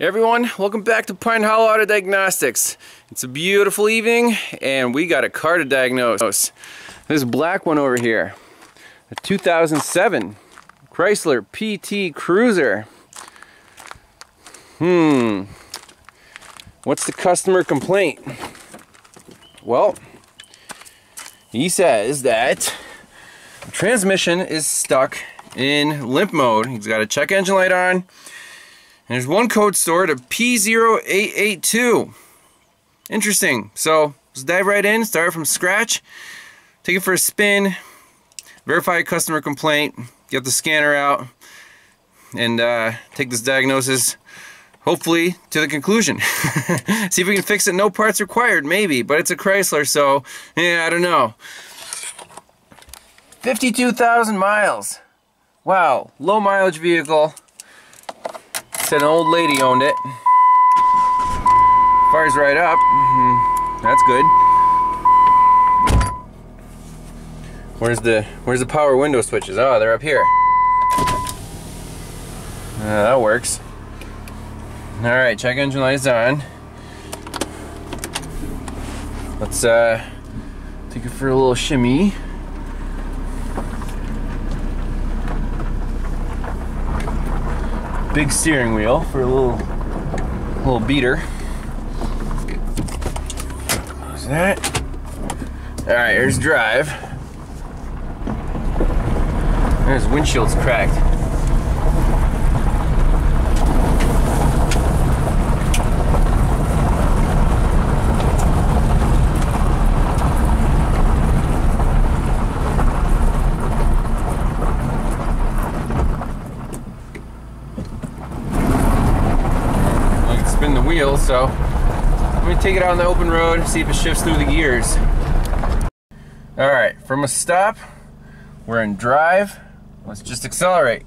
Everyone, welcome back to Pine Hollow Auto Diagnostics. It's a beautiful evening and we got a car to diagnose. This black one over here, a 2007 Chrysler PT Cruiser. Hmm, what's the customer complaint? Well, he says that transmission is stuck in limp mode. He's got a check engine light on there's one code stored of P0882. Interesting. So let's dive right in, start from scratch, take it for a spin, verify a customer complaint, get the scanner out, and uh, take this diagnosis hopefully to the conclusion. See if we can fix it. No parts required, maybe, but it's a Chrysler, so yeah, I don't know. 52,000 miles. Wow, low mileage vehicle. Said an old lady owned it. Fires right up. Mm-hmm. That's good. Where's the Where's the power window switches? Oh, they're up here. Uh, that works. All right, check engine light is on. Let's uh, take it for a little shimmy. Big steering wheel for a little little beater. Is that? All right, here's drive. There's windshield's cracked. So I'm gonna take it out on the open road, see if it shifts through the gears. All right, from a stop, we're in drive. Let's just accelerate.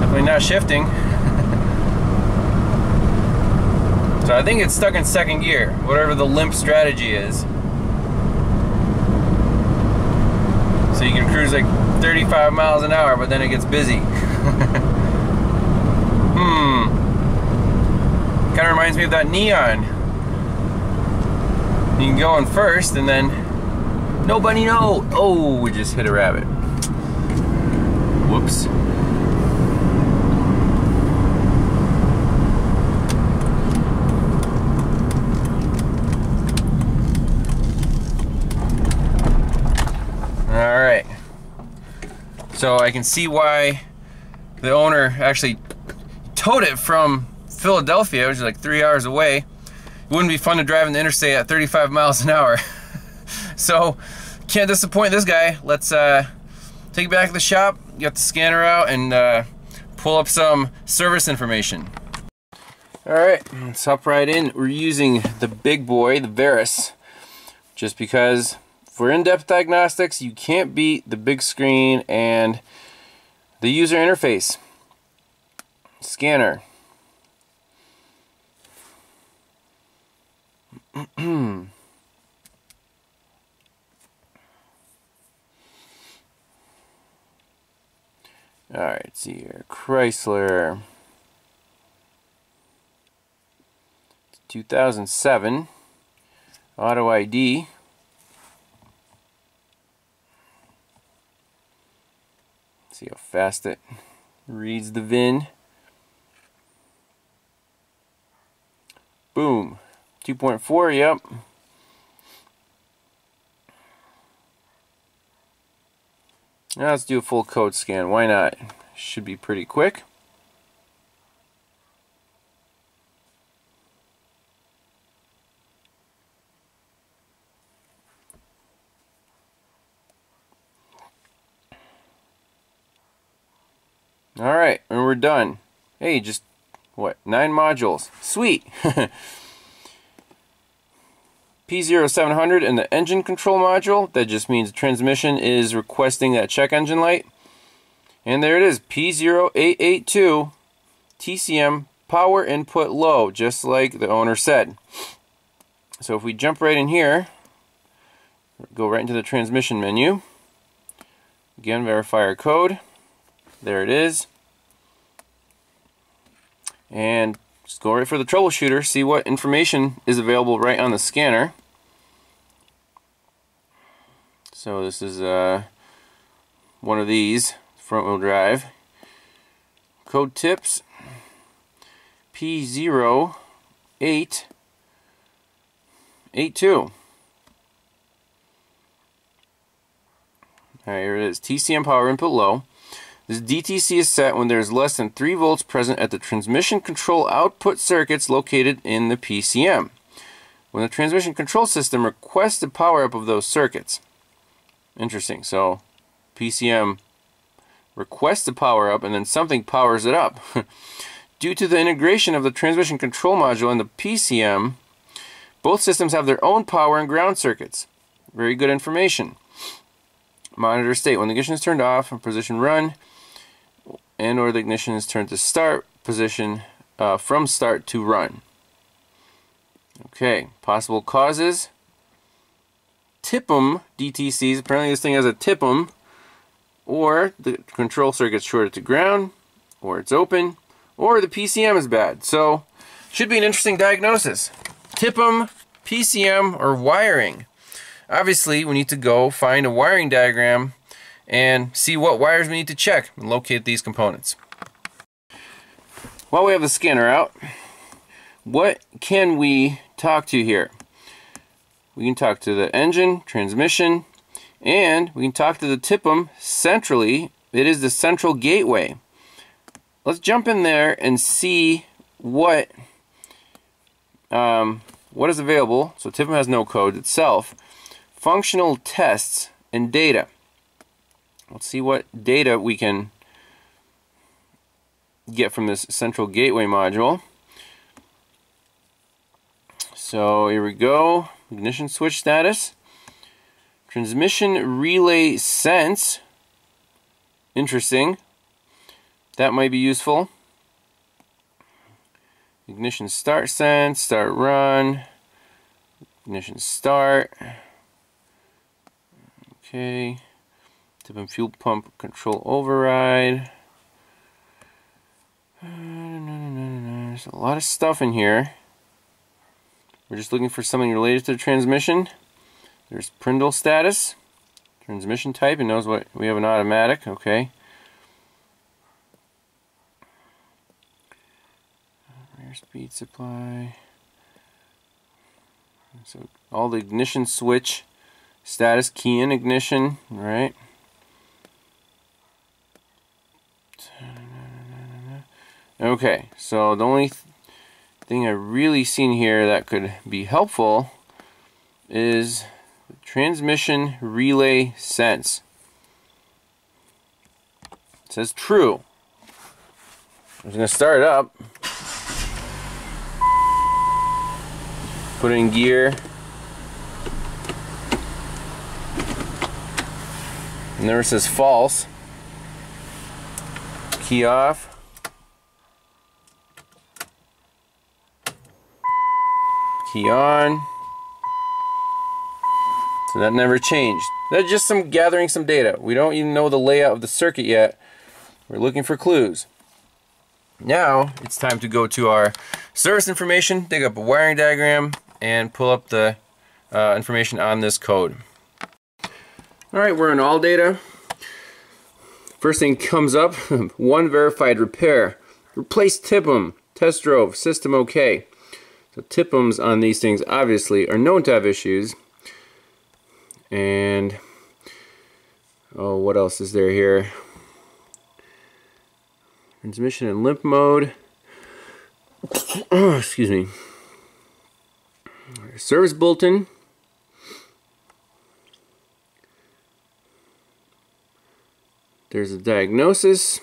Definitely not shifting. so I think it's stuck in second gear, whatever the limp strategy is. So you can cruise like 35 miles an hour, but then it gets busy. hmm. Kind of reminds me of that neon. You can go in first and then nobody know. Oh, we just hit a rabbit. Whoops. So I can see why the owner actually towed it from Philadelphia, which is like three hours away. It wouldn't be fun to drive in the interstate at 35 miles an hour. so can't disappoint this guy. Let's uh, take it back to the shop, get the scanner out, and uh, pull up some service information. All right, let's hop right in. We're using the big boy, the Verus, just because for in-depth diagnostics, you can't beat the big screen and the user interface. Scanner. Alright, see here. Chrysler. 2007. Auto ID. See how fast it reads the VIN. Boom. 2.4, yep. Now let's do a full code scan. Why not? Should be pretty quick. Alright, and we're done. Hey, just, what, nine modules. Sweet! P0700 and the engine control module. That just means transmission is requesting that check engine light. And there it is, P0882 TCM power input low, just like the owner said. So if we jump right in here, Go right into the transmission menu. Again, verify our code. There it is. And just go right for the troubleshooter, see what information is available right on the scanner. So this is uh, one of these, front wheel drive. Code tips P0882. Alright, here it is. TCM power input low. This DTC is set when there is less than 3 volts present at the transmission control output circuits located in the PCM. When the transmission control system requests the power up of those circuits. Interesting. So PCM requests the power up and then something powers it up. Due to the integration of the transmission control module and the PCM, both systems have their own power and ground circuits. Very good information. Monitor state. When the ignition is turned off, and position run, and or the ignition is turned to start position uh, from start to run. Okay, possible causes. TIPM DTCs, apparently this thing has a TIPM, or the control circuit's shorted to ground, or it's open, or the PCM is bad. So, should be an interesting diagnosis. TIPM, PCM, or wiring. Obviously, we need to go find a wiring diagram and see what wires we need to check and locate these components. While we have the scanner out, what can we talk to here? We can talk to the engine, transmission, and we can talk to the TIPM centrally. It is the central gateway. Let's jump in there and see what um, what is available. So TIPM has no code itself. Functional tests and data. Let's see what data we can get from this central gateway module. So here we go. Ignition switch status. Transmission relay sense. Interesting. That might be useful. Ignition start sense, start run. Ignition start. Okay. TIPM fuel pump control override. There's a lot of stuff in here. We're just looking for something related to the transmission. There's Prindle status, transmission type, it knows what we have an automatic, okay. Rear speed supply. So all the ignition switch status, key in ignition, right? Okay, so the only th thing I've really seen here that could be helpful is transmission relay sense. It says true. I'm going to start it up. Put in gear. And there it says false. Key off. Key on. So that never changed. That's just some gathering some data. We don't even know the layout of the circuit yet. We're looking for clues. Now it's time to go to our service information, dig up a wiring diagram, and pull up the uh, information on this code. Alright, we're in ALLDATA. First thing comes up, one verified repair. Replace TIPM, test drove, system okay. So TIPMs on these things obviously are known to have issues. And, oh, what else is there here? Transmission in limp mode. excuse me. Service bulletin. There's a diagnosis.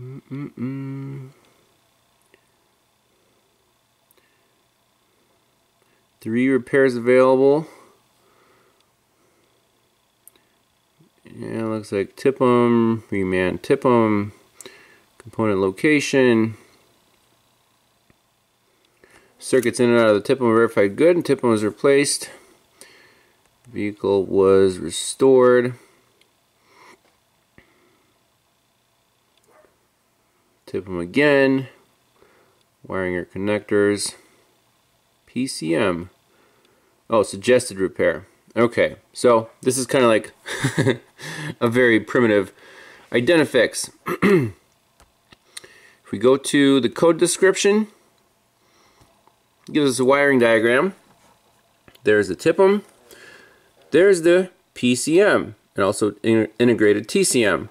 Mm -mm -mm. Three repairs available. Yeah, looks like TIPM, reman TIPM, component location. Circuits in and out of the TIPM verified good and TIPM was replaced. Vehicle was restored. TIPM again. Wiring your connectors. PCM. Oh, suggested repair. Okay, so this is kind of like a very primitive identifix. if we go to the code description, gives us a wiring diagram. There's the TIPM. There's the PCM and also integrated TCM.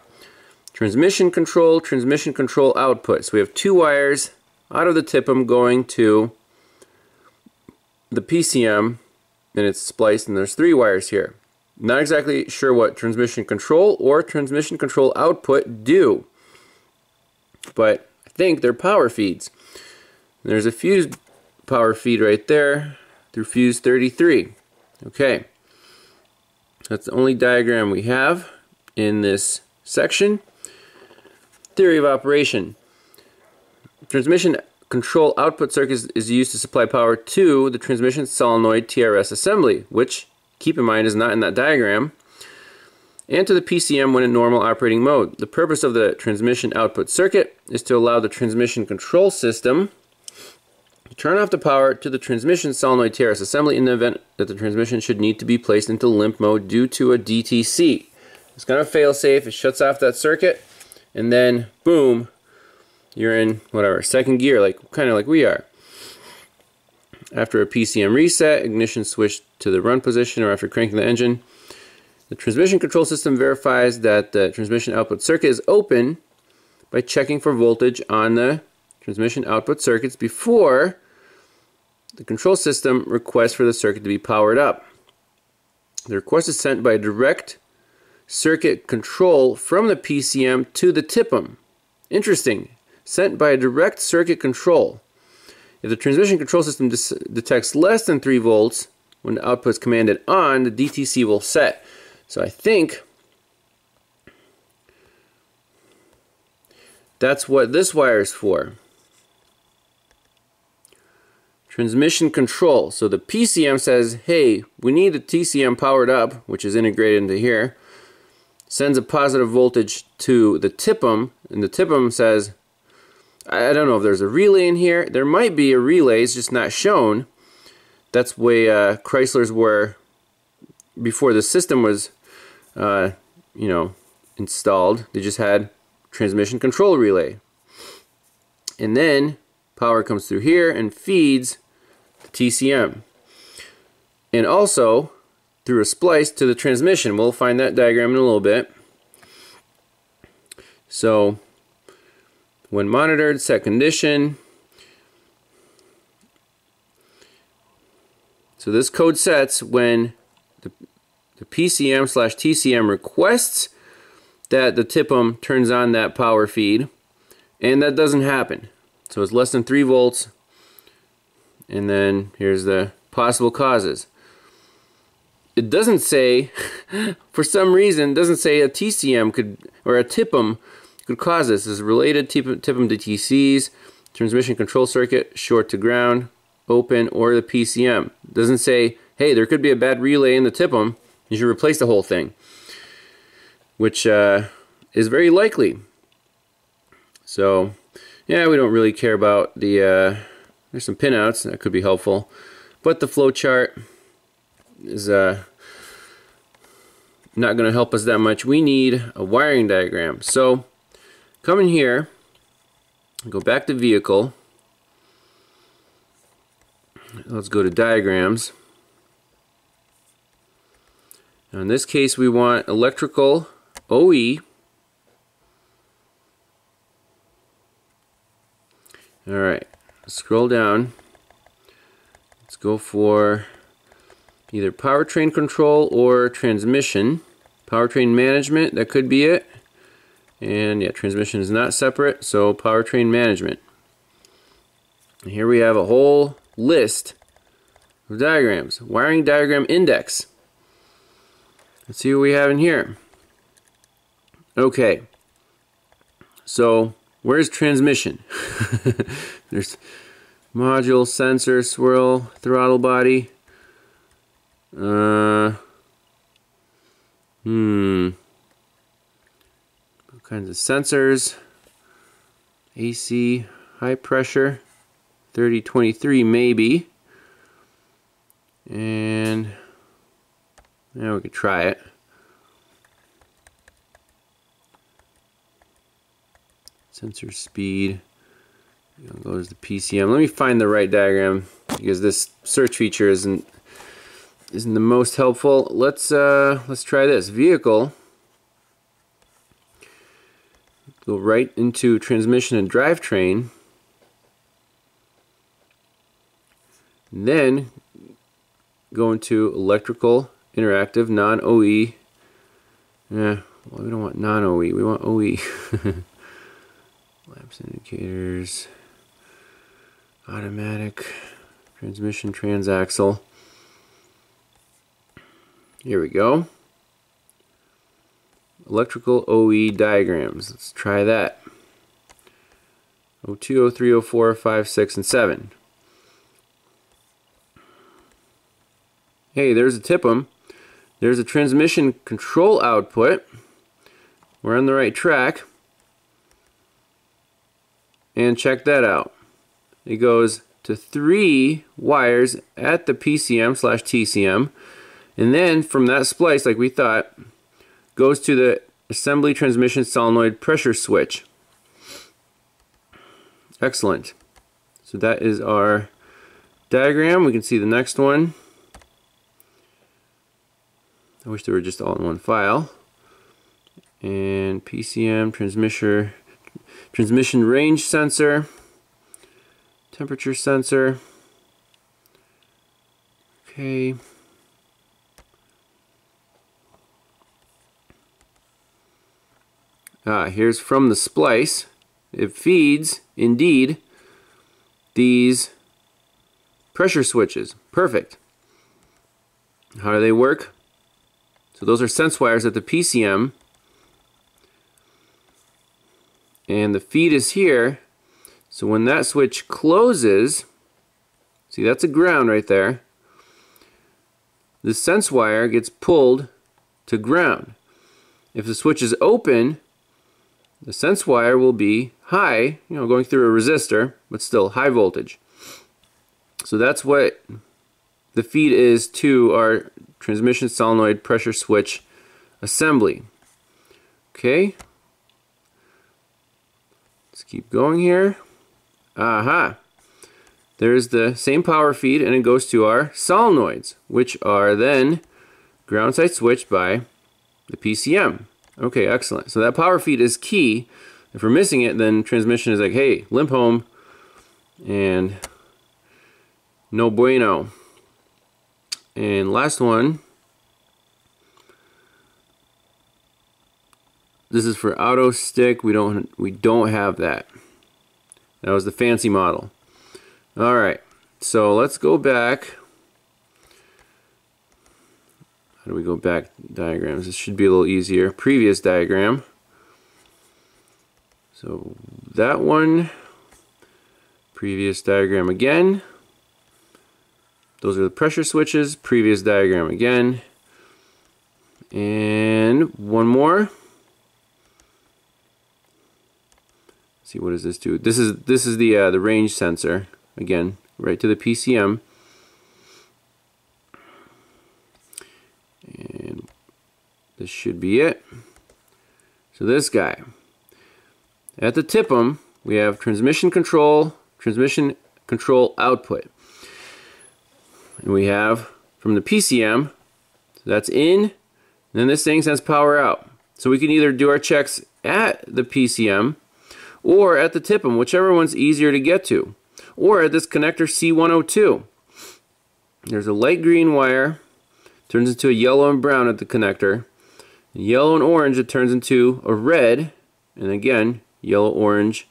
Transmission control, transmission control output. So we have two wires out of the TIPM going to the PCM and it's spliced and there's three wires here. Not exactly sure what transmission control or transmission control output do, but I think they're power feeds. There's a fuse power feed right there through fuse 33. Okay, that's the only diagram we have in this section. Theory of operation. Transmission control output circuit is used to supply power to the transmission solenoid TRS assembly, which, keep in mind, is not in that diagram, and to the PCM when in normal operating mode. The purpose of the transmission output circuit is to allow the transmission control system to turn off the power to the transmission solenoid TRS assembly in the event that the transmission should need to be placed into limp mode due to a DTC. It's going to fail safe, it shuts off that circuit, and then boom, you're in whatever second gear like kind of like we are after a PCM reset ignition switch to the run position or after cranking the engine the transmission control system verifies that the transmission output circuit is open by checking for voltage on the transmission output circuits before the control system requests for the circuit to be powered up. The request is sent by direct circuit control from the PCM to the TIPM. Interesting sent by a direct circuit control. If the transmission control system detects less than 3 volts when the output is commanded on, the DTC will set. So I think that's what this wire is for. Transmission control. So the PCM says, hey, we need the TCM powered up, which is integrated into here. Sends a positive voltage to the TIPM, and the TIPM says, I don't know if there's a relay in here. There might be a relay, it's just not shown. That's way uh, Chryslers were before the system was, uh, you know, installed. They just had transmission control relay. And then power comes through here and feeds the TCM. And also through a splice to the transmission. We'll find that diagram in a little bit. So when monitored, set condition. So this code sets when the, the PCM slash TCM requests that the TIPM turns on that power feed and that doesn't happen. So it's less than 3 volts and then here's the possible causes. It doesn't say, for some reason, doesn't say a TCM could, or a TIPM could cause this. Is related TIPM DTCs, transmission control circuit, short to ground, open, or the PCM. It doesn't say, hey, there could be a bad relay in the TIPM. You should replace the whole thing, which uh, is very likely. So, yeah, we don't really care about the, uh, there's some pinouts that could be helpful, but the flow chart is uh, not going to help us that much. We need a wiring diagram. So, come in here, go back to vehicle. Let's go to diagrams. Now in this case, we want electrical OE. All right, scroll down. Let's go for either powertrain control or transmission. Powertrain management, that could be it. And yeah, transmission is not separate, so powertrain management. And here we have a whole list of diagrams. Wiring diagram index. Let's see what we have in here. Okay. So, where's transmission? There's module, sensor, swirl, throttle body. Uh, Hmm. Kinds of sensors. AC, high pressure, 3023 maybe. And now we could try it. Sensor speed. Goes the PCM. Let me find the right diagram because this search feature isn't isn't the most helpful. Let's uh, let's try this vehicle. Go right into transmission and drivetrain. Then go into electrical, interactive, non-OE. Yeah, well, we don't want non-OE. We want OE. Lamps indicators, automatic, transmission, transaxle. Here we go. Electrical OE diagrams. Let's try that. 02, 03, 04, 5, 6, and 7. Hey, there's a TIPM. There's a transmission control output. We're on the right track. And check that out. It goes to three wires at the PCM slash TCM and then from that splice, like we thought, goes to the assembly transmission solenoid pressure switch. Excellent. So that is our diagram. We can see the next one. I wish they were just all in one file. And PCM transmission transmission range sensor, temperature sensor. Okay. Ah, here's from the splice. It feeds, indeed, these pressure switches. Perfect. How do they work? So those are sense wires at the PCM. And the feed is here. So when that switch closes, see that's a ground right there, the sense wire gets pulled to ground. If the switch is open, the sense wire will be high, you know, going through a resistor, but still high voltage. So that's what the feed is to our transmission solenoid pressure switch assembly. Okay. Let's keep going here. Aha. There's the same power feed and it goes to our solenoids, which are then ground side switched by the PCM. Okay, excellent. So that power feed is key. If we're missing it, then transmission is like, hey, limp home, and no bueno. And last one. This is for auto stick. We don't we don't have that. That was the fancy model. All right. So let's go back how do we go back diagrams? This should be a little easier. Previous diagram. So that one, previous diagram again. Those are the pressure switches, previous diagram again. And one more. See what does this do? This is this is the uh, the range sensor again, right to the PCM. This should be it. So this guy. At the TIPM, we have transmission control, transmission control output. And we have from the PCM, so that's in, then this thing sends power out. So we can either do our checks at the PCM or at the TIPM, whichever one's easier to get to. Or at this connector C102. There's a light green wire turns into a yellow and brown at the connector. Yellow and orange, it turns into a red. And again, yellow, orange.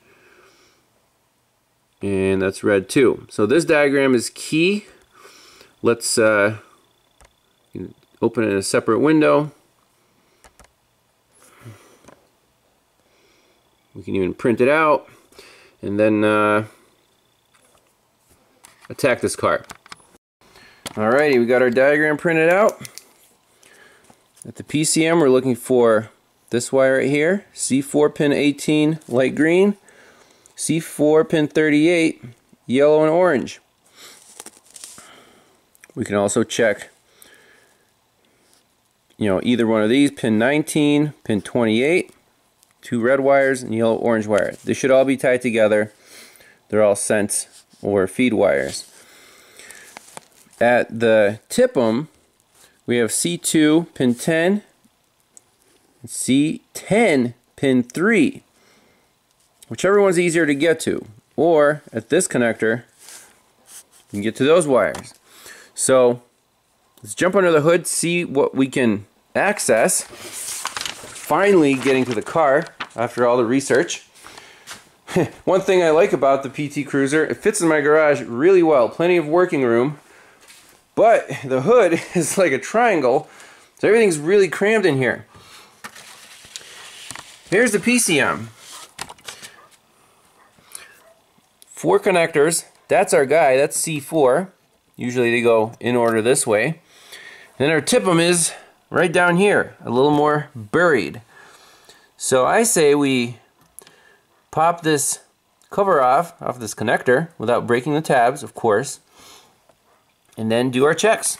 And that's red too. So this diagram is key. Let's uh, open it in a separate window. We can even print it out and then uh, attack this car. Alrighty, we got our diagram printed out. At the PCM, we're looking for this wire right here, C4 pin 18 light green, C4 pin 38 yellow and orange. We can also check you know either one of these pin 19 pin 28 two red wires and yellow orange wire. They should all be tied together. They're all sense or feed wires. At the TIPM we have C2 pin 10 C10 pin 3 whichever one's easier to get to or at this connector you can get to those wires so let's jump under the hood see what we can access. Finally getting to the car after all the research. One thing I like about the PT Cruiser, it fits in my garage really well. Plenty of working room. But the hood is like a triangle, so everything's really crammed in here. Here's the PCM. Four connectors. That's our guy. That's C4. Usually they go in order this way. Then our TIPM is right down here, a little more buried. So I say we pop this cover off, off this connector, without breaking the tabs, of course, and then do our checks.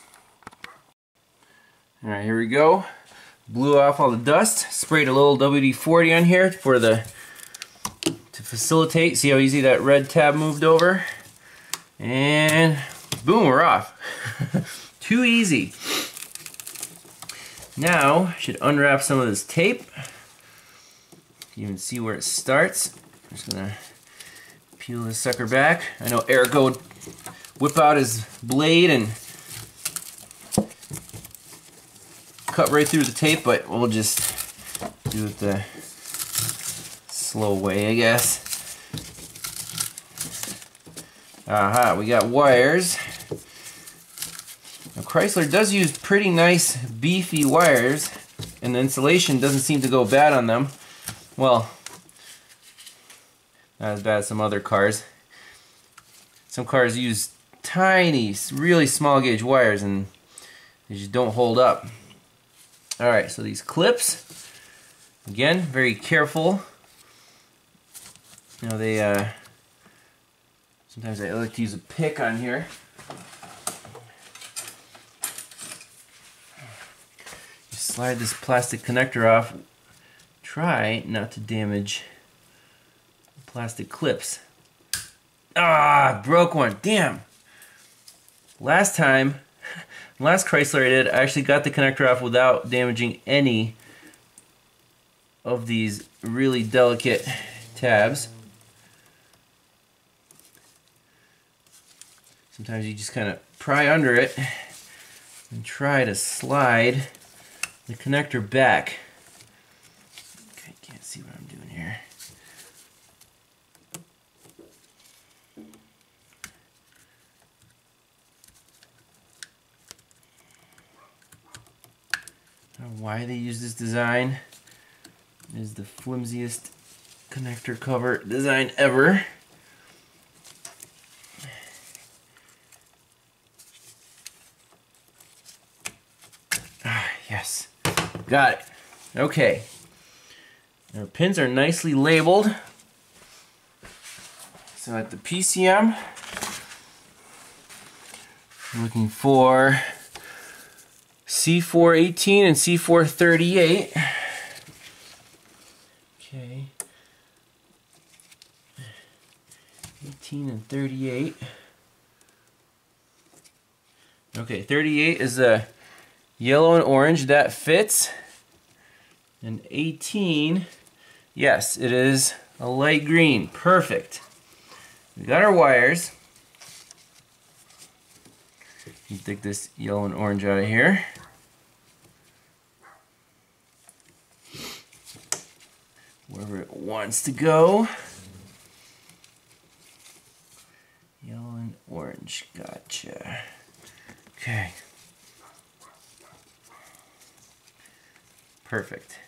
Alright, here we go. Blew off all the dust, sprayed a little WD-40 on here for the to facilitate. See how easy that red tab moved over? And boom, we're off. Too easy. Now, should unwrap some of this tape. You can see where it starts. I'm just gonna peel this sucker back. I know would whip out his blade and cut right through the tape, but we'll just do it the slow way, I guess. Aha, we got wires. Now Chrysler does use pretty nice beefy wires and the insulation doesn't seem to go bad on them. Well, not as bad as some other cars. Some cars use tiny, really small gauge wires and they just don't hold up. Alright, so these clips, again, very careful. You know, they, uh, sometimes I like to use a pick on here. slide this plastic connector off. Try not to damage plastic clips. Ah, broke one. Damn. Last time, last Chrysler I did, I actually got the connector off without damaging any of these really delicate tabs. Sometimes you just kind of pry under it and try to slide the connector back. Okay, can't see what I'm doing here. Why they use this design. It is the flimsiest connector cover design ever. Ah, yes. Got it. Okay. Our pins are nicely labeled. So at the PCM, looking for C418 and C438. Okay. 18 and 38. Okay, 38 is a yellow and orange, that fits. And 18, yes, it is a light green, perfect. We got our wires. You take this yellow and orange out of here. Wherever it wants to go. Yellow and orange, gotcha. Okay. Perfect.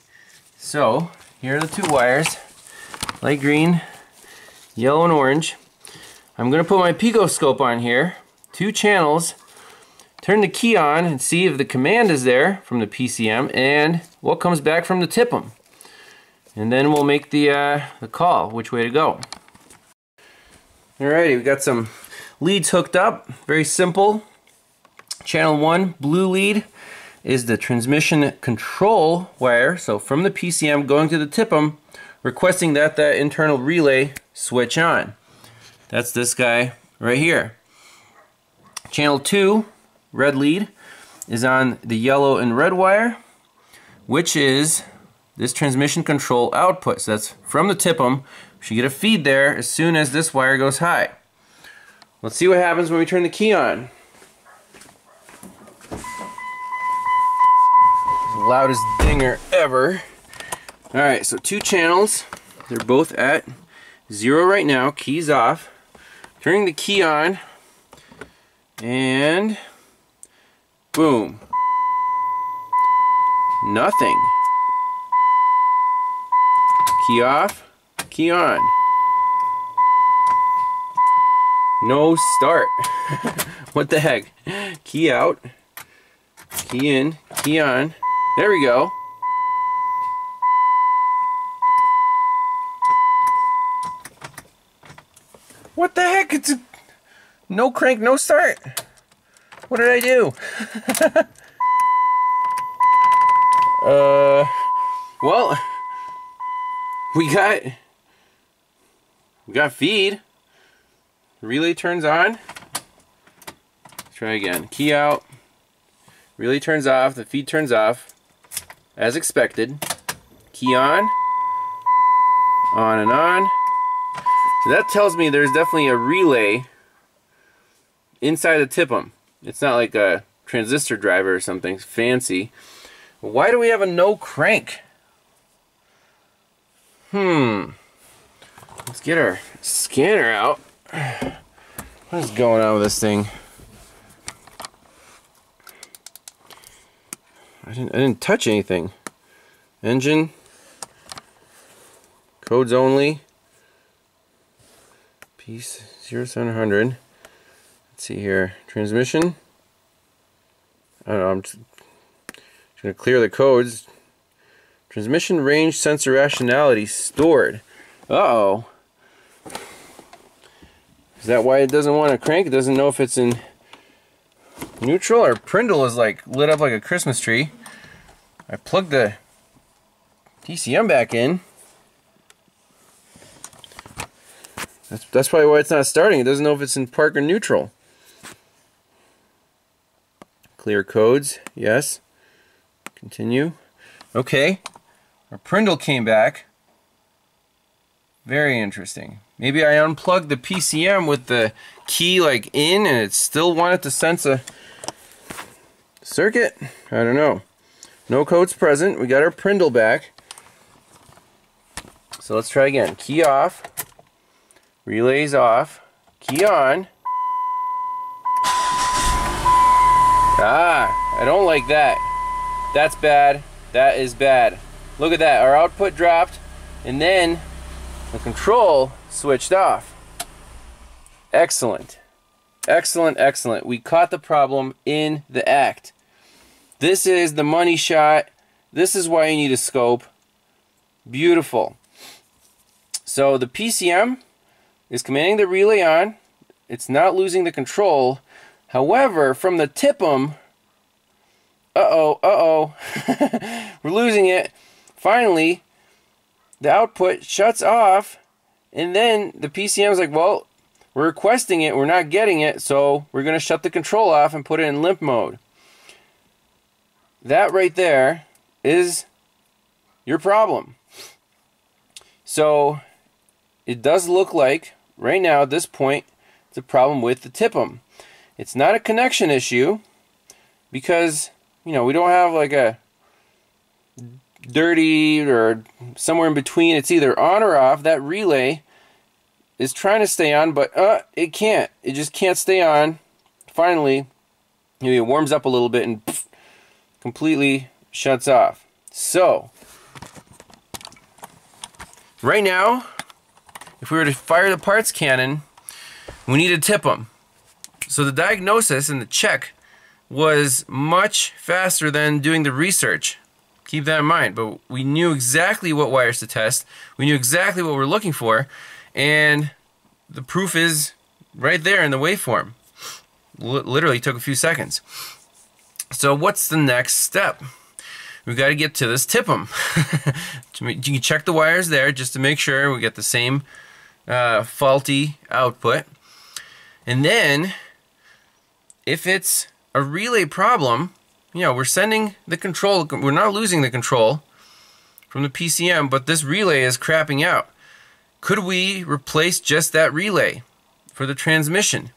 So, here are the two wires, light green, yellow and orange. I'm to put my picoscope on here, two channels, turn the key on and see if the command is there from the PCM and what comes back from the tip TIPM. And then we'll make the, uh, the call, which way to go. Alrighty, we got some leads hooked up, very simple. Channel 1, blue lead, is the transmission control wire. So from the PCM going to the TIPM, requesting that that internal relay switch on. That's this guy right here. Channel 2 red lead is on the yellow and red wire, which is this transmission control output. So that's from the TIPM. We should get a feed there as soon as this wire goes high. Let's see what happens when we turn the key on. loudest dinger ever. Alright, so two channels. They're both at zero right now. Keys off. Turning the key on. And Boom. Nothing. Key off, key on. No start. what the heck? Key out, key in, key on. There we go. What the heck? It's a no crank, no start. What did I do? uh, well, we got we got feed. Relay turns on. Let's try again. Key out. Relay turns off. The feed turns off, as expected. Key on. On and on. So that tells me there's definitely a relay inside the TIPM. It's not like a transistor driver or something fancy. Why do we have a no crank? Hmm. Let's get our scanner out. What is going on with this thing? I didn't I didn't touch anything. Engine. Codes only. Piece 0700. Let's see here. Transmission. I don't know, I'm just, just going to clear the codes. Transmission range sensor rationality stored. Uh-oh. Is that why it doesn't want to crank? It doesn't know if it's in neutral or Prindle is like lit up like a Christmas tree. I plugged the PCM back in. That's, that's probably why it's not starting. It doesn't know if it's in park or neutral. Clear codes, yes. Continue. Okay, Prindle came back. Very interesting. Maybe I unplugged the PCM with the key like in and it still wanted to sense a circuit? I don't know. No codes present. We got our Prindle back. So let's try again. Key off. Relays off. Key on. Ah, I don't like that. That's bad. That is bad. Look at that. Our output dropped, and then the control switched off. Excellent. Excellent, excellent. We caught the problem in the act. This is the money shot. This is why you need a scope. Beautiful. So the PCM is commanding the relay on. It's not losing the control. However, from the TIPM, uh-oh, uh-oh, we're losing it. Finally, the output shuts off, and then the PCM is like, well, we're requesting it, we're not getting it, so we're going to shut the control off and put it in limp mode. That right there is your problem. So, it does look like, right now at this point, it's a problem with the TIPM. It's not a connection issue because, you know, we don't have like a dirty or somewhere in between. It's either on or off. That relay is trying to stay on, but uh, it can't. It just can't stay on. Finally, it warms up a little bit and pff, completely shuts off. So, right now, if we were to fire the parts cannon, we need to TIPM. So the diagnosis and the check was much faster than doing the research. Keep that in mind. But we knew exactly what wires to test. We knew exactly what we we're looking for. And the proof is right there in the waveform. L literally took a few seconds. So what's the next step? We've got to get to this TIPM. you can check the wires there just to make sure we get the same uh, faulty output. And then, if it's a relay problem, know, we're sending the control, we're not losing the control from the PCM, but this relay is crapping out. Could we replace just that relay for the transmission?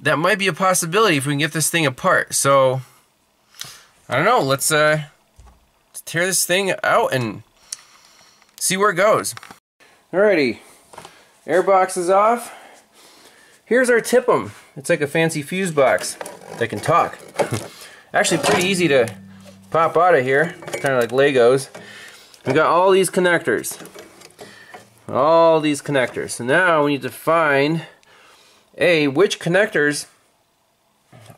That might be a possibility if we can get this thing apart. So, I don't know, let's, uh, let's tear this thing out and see where it goes. Alrighty, airbox is off. Here's our TIPM. It's like a fancy fuse box that can talk. Actually pretty easy to pop out of here, kind of like Legos. We got all these connectors. All these connectors. So now we need to find A, which connectors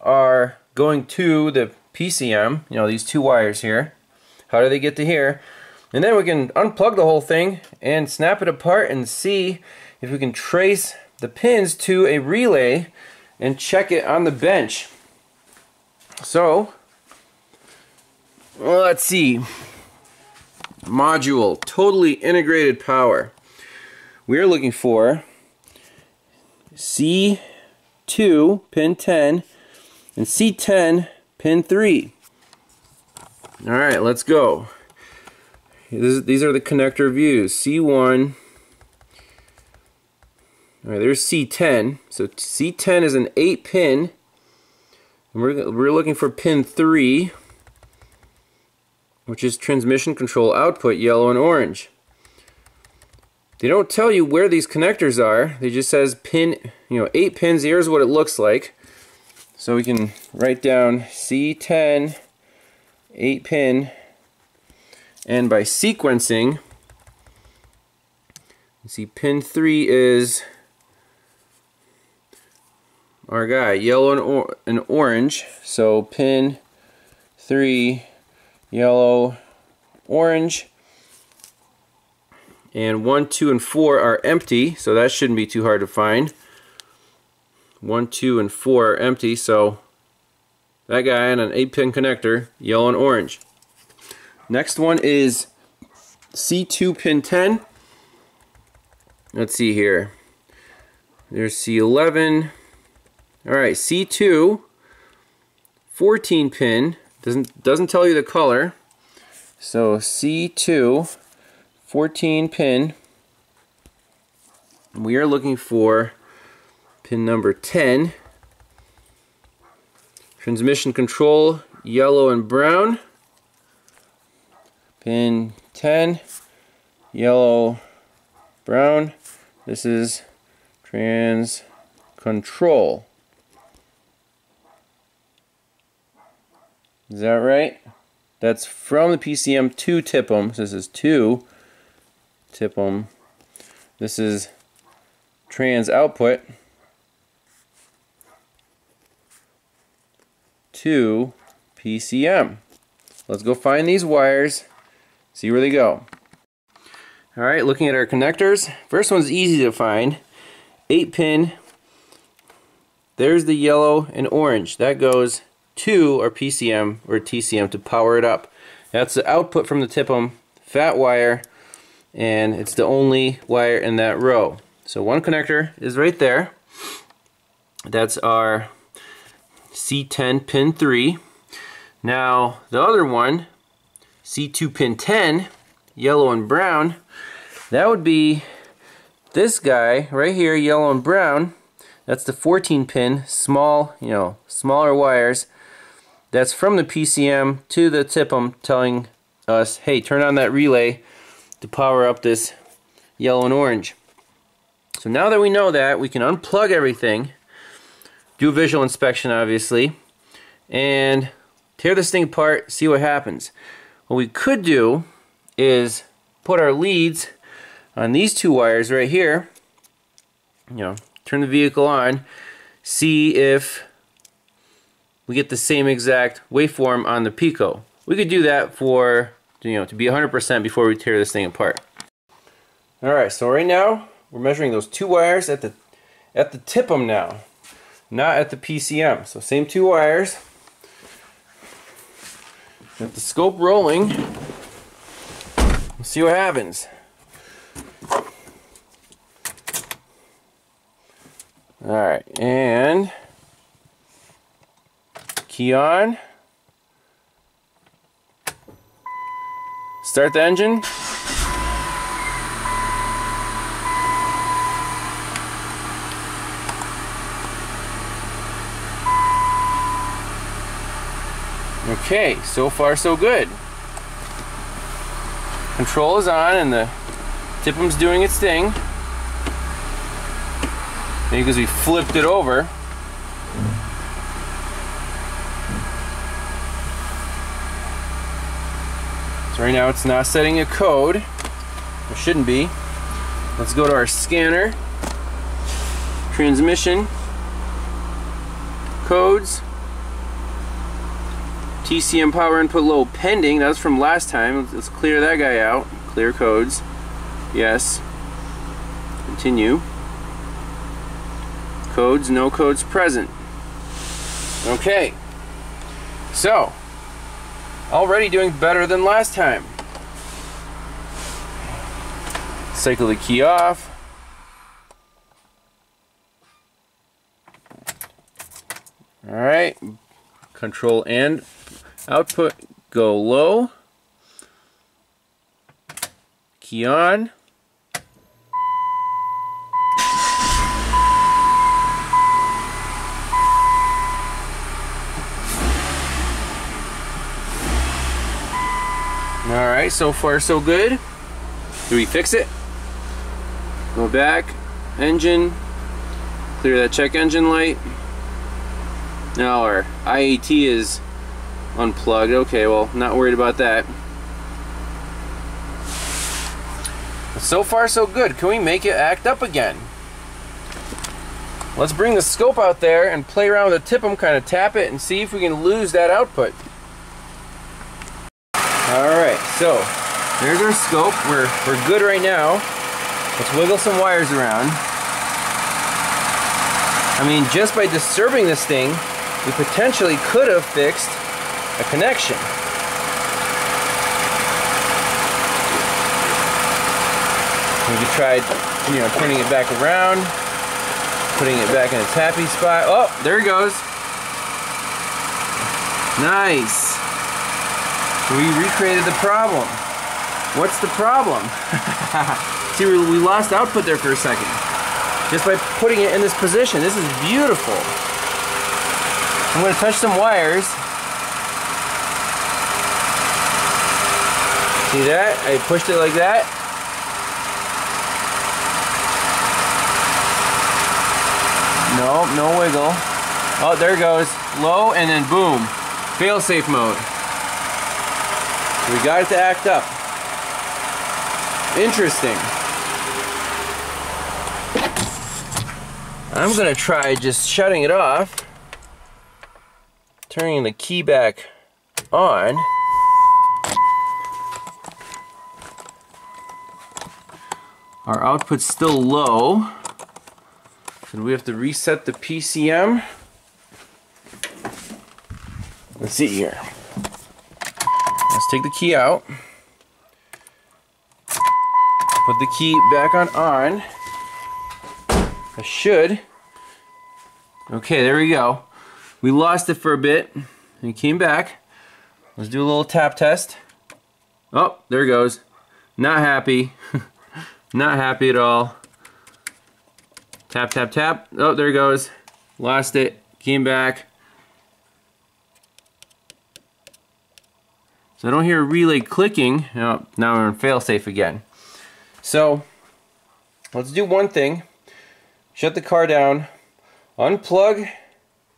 are going to the PCM, you know, these two wires here. How do they get to here? And then we can unplug the whole thing and snap it apart and see if we can trace the pins to a relay and check it on the bench. So, let's see. Module, totally integrated power. We're looking for C2, pin 10, and C10, pin 3. Alright, let's go. these are the connector views. C1, all right, there's C10. So C10 is an 8 pin. And we're, we're looking for pin 3, which is transmission control output, yellow and orange. They don't tell you where these connectors are. They just says pin, you know, 8 pins. Here's what it looks like. So we can write down C10, 8 pin, and by sequencing, you see pin 3 is our guy, yellow and, or and orange. So pin three, yellow, orange. And one, two, and four are empty, so that shouldn't be too hard to find. One, two, and four are empty, so that guy and an 8-pin connector, yellow and orange. Next one is C2 pin 10. Let's see here. There's C11, all right, C2, 14 pin, doesn't, doesn't tell you the color. So C2, 14 pin, we are looking for pin number 10. Transmission control, yellow and brown. Pin 10, yellow, brown. This is trans control. Is that right? That's from the PCM to TIPM. So this is to TIPM. This is trans output to PCM. Let's go find these wires, see where they go. Alright, looking at our connectors. First one's easy to find. 8 pin. There's the yellow and orange. That goes to our PCM or TCM to power it up. That's the output from the TIPM fat wire and it's the only wire in that row. So one connector is right there. That's our C10 pin 3. Now the other one, C2 pin 10, yellow and brown, that would be this guy right here, yellow and brown. That's the 14 pin, small, you know, smaller wires that's from the PCM to the TIPM telling us, hey, turn on that relay to power up this yellow and orange. So now that we know that, we can unplug everything, do a visual inspection obviously, and tear this thing apart, see what happens. What we could do is put our leads on these two wires right here, you know, turn the vehicle on, see if we get the same exact waveform on the Pico. We could do that for, you know, to be 100% before we tear this thing apart. Alright, so right now, we're measuring those two wires at the, at the TIPM now, not at the PCM. So same two wires. Get the scope rolling. Let's see what happens. Alright, and key on. Start the engine. Okay, so far so good. Control is on and the TIPM's doing its thing. Because we flipped it over. So right now it's not setting a code. It shouldn't be. Let's go to our scanner. Transmission. Codes. TCM power input low pending. That's from last time. Let's clear that guy out. Clear codes. Yes. Continue. Codes, no codes present. Okay. So, already doing better than last time. Cycle the key off. All right, control and output go low. Key on. Alright, so far so good. Do we fix it? Go back, engine, clear that check engine light. Now our IAT is unplugged. Okay, well, not worried about that. So far, so good. Can we make it act up again? Let's bring the scope out there and play around with the TIPM, kind of tap it and see if we can lose that output. So there's our scope. We're, we're good right now. Let's wiggle some wires around. I mean, just by disturbing this thing, we potentially could have fixed a connection. We could try, you know, turning it back around, putting it back in its happy spot. Oh, there it goes. Nice. We recreated the problem. What's the problem? See, we lost output there for a second. Just by putting it in this position. This is beautiful. I'm going to touch some wires See that? I pushed it like that. No, no wiggle. Oh, there goes. Low and then boom. Fail-safe mode. We got it to act up. Interesting. I'm gonna try just shutting it off. Turning the key back on. Our output's still low. So we have to reset the PCM. Let's see here. Take the key out. Put the key back on on. I should. Okay, there we go. We lost it for a bit and came back. Let's do a little tap test. Oh, there it goes. Not happy. Not happy at all. Tap, tap, tap. Oh, there it goes. Lost it. Came back. So I don't hear a relay clicking. Oh, now we're in failsafe again. So let's do one thing. Shut the car down. Unplug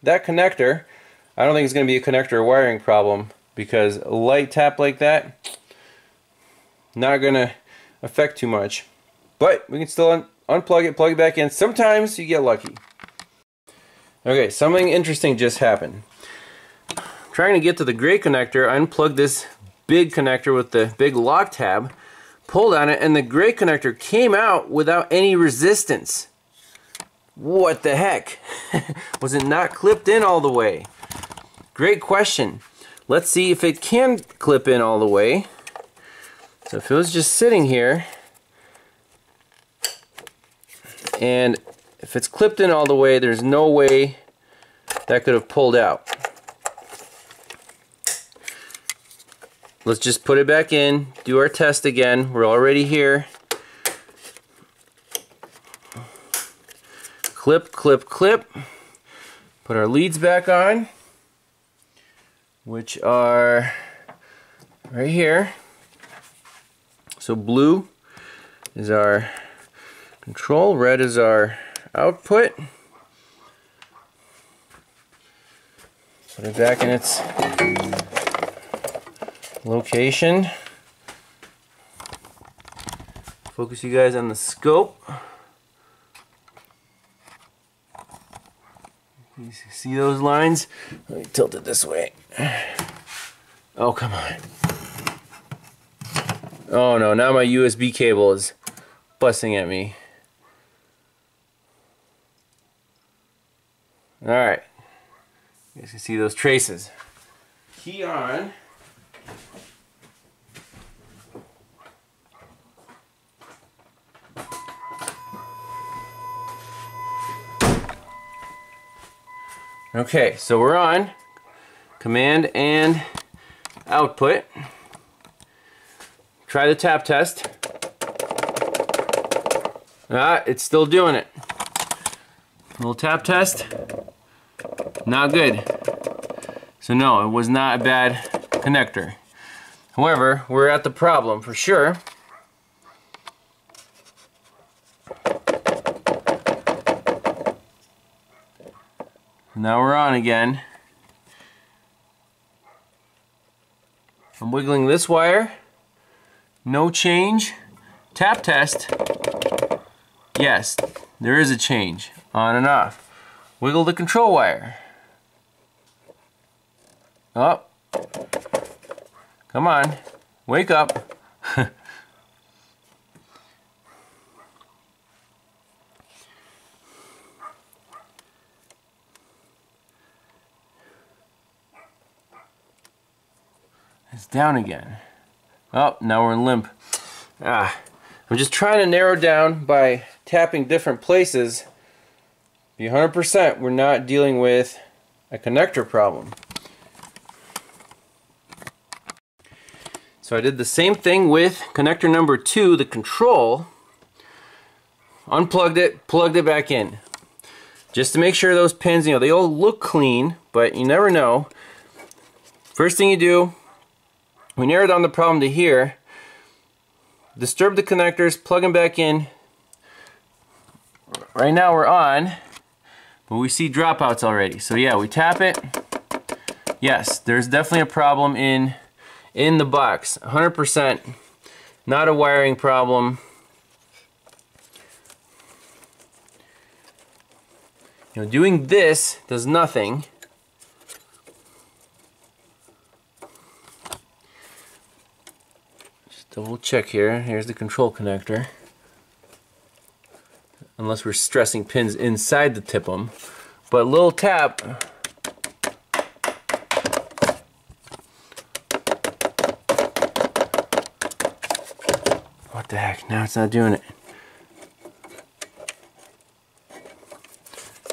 that connector. I don't think it's going to be a connector wiring problem because a light tap like that not going to affect too much. But we can still un unplug it, plug it back in. Sometimes you get lucky. Okay, something interesting just happened. Trying to get to the gray connector, I unplugged this big connector with the big lock tab, pulled on it, and the gray connector came out without any resistance. What the heck? Was it not clipped in all the way? Great question. Let's see if it can clip in all the way. So if it was just sitting here, and if it's clipped in all the way, there's no way that could have pulled out. Let's just put it back in, do our test again. We're already here. Clip, clip, clip. Put our leads back on, which are right here. So blue is our control, red is our output. Put it back in its location. Focus you guys on the scope. You see those lines? Let me tilt it this way. Oh, come on. Oh no, now my USB cable is busting at me. Alright. You guys can see those traces. Key on. Okay, so we're on command and output. Try the tap test. Ah, it's still doing it. Little tap test. Not good. So no, it was not a bad connector. However, we're at the problem for sure. Now we're on again. I'm wiggling this wire. No change. Tap test. Yes, there is a change. On and off. Wiggle the control wire. Up. Come on. Wake up. It's down again. Oh, now we're in limp. Ah, I'm just trying to narrow down by tapping different places. Be 100% we're not dealing with a connector problem. So I did the same thing with connector number two, the control. Unplugged it, plugged it back in. Just to make sure those pins, you know, they all look clean, but you never know. First thing you do, we narrow down the problem to here. Disturb the connectors, plug them back in. Right now we're on, but we see dropouts already. So yeah, we tap it. Yes, there's definitely a problem in in the box. 100% not a wiring problem. You know, doing this does nothing. Just double check here. Here's the control connector. Unless we're stressing pins inside the TIPM. But a little tap What the heck? Now it's not doing it.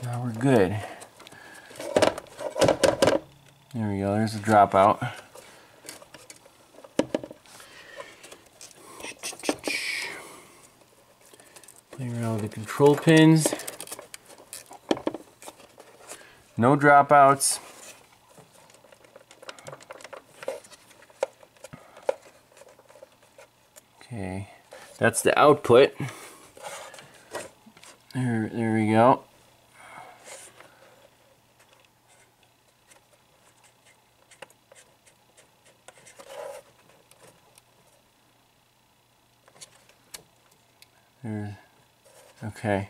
Now we're good. There we go. There's a dropout. Play around with the control pins. No dropouts. Okay, that's the output. There, there we go. There, okay.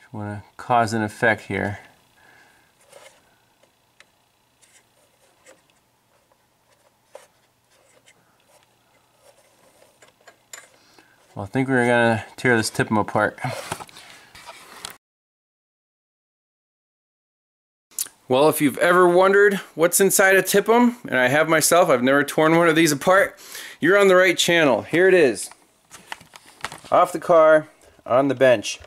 Just want to cause an effect here. Think we're gonna tear this TIPM apart. Well, if you've ever wondered what's inside a TIPM, and I have myself, I've never torn one of these apart, you're on the right channel. Here it is. Off the car, on the bench.